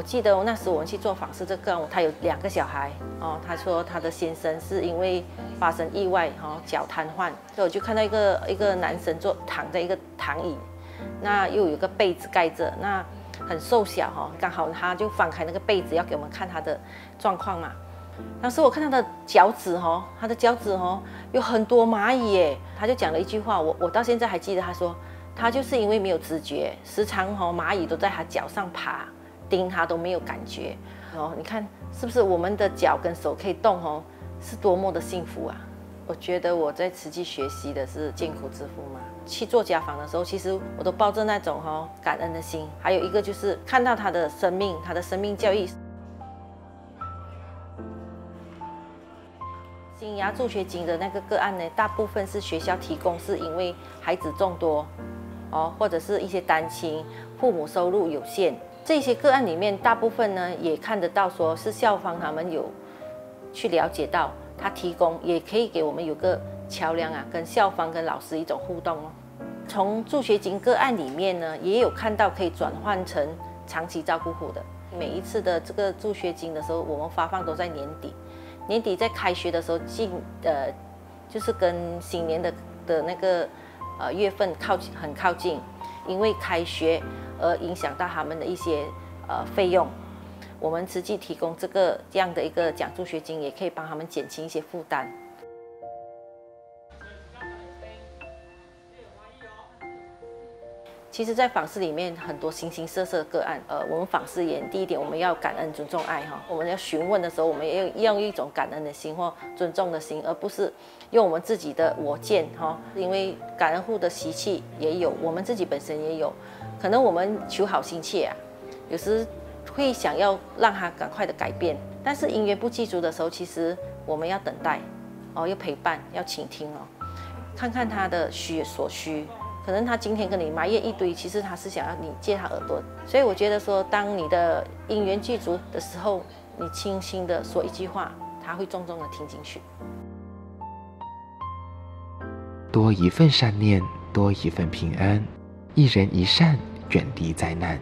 我记得那时我们去做访视，这个他有两个小孩哦。他说他的先生是因为发生意外哈，脚瘫痪，所以我就看到一个一个男生坐躺在一个躺椅，那又有个被子盖着，那很瘦小哈。刚好他就翻开那个被子要给我们看他的状况嘛。当时我看他的脚趾哈，他的脚趾哈有很多蚂蚁耶。他就讲了一句话，我我到现在还记得，他说他就是因为没有知觉，时常哈蚂蚁都在他脚上爬。盯他都没有感觉哦，你看是不是我们的脚跟手可以动哦，是多么的幸福啊！我觉得我在实际学习的是艰苦之父嘛。去做家访的时候，其实我都抱着那种哈感恩的心。还有一个就是看到他的生命，他的生命教育。新牙助学金的那个个案呢，大部分是学校提供，是因为孩子众多哦，或者是一些单亲，父母收入有限。这些个案里面，大部分呢也看得到，说是校方他们有去了解到，他提供也可以给我们有个桥梁啊，跟校方跟老师一种互动哦。从助学金个案里面呢，也有看到可以转换成长期照顾户的。每一次的这个助学金的时候，我们发放都在年底，年底在开学的时候进呃，就是跟新年的的那个呃月份靠近很靠近，因为开学。而影响到他们的一些呃费用，我们实际提供这个这样的一个奖助学金，也可以帮他们减轻一些负担。其实，在访视里面，很多形形色色的个案。呃，我们访视员第一点，我们要感恩、尊重、爱哈。我们要询问的时候，我们要用一种感恩的心或尊重的心，而不是用我们自己的我见哈。因为感恩户的习气也有，我们自己本身也有。可能我们求好心切啊，有时会想要让他赶快的改变，但是因缘不具足的时候，其实我们要等待哦，要陪伴，要倾听哦，看看他的需所需。可能他今天跟你埋怨一堆，其实他是想要你借他耳朵。所以我觉得说，当你的因缘具足的时候，你轻轻的说一句话，他会重重的听进去。多一份善念，多一份平安，一人一善。远离灾难。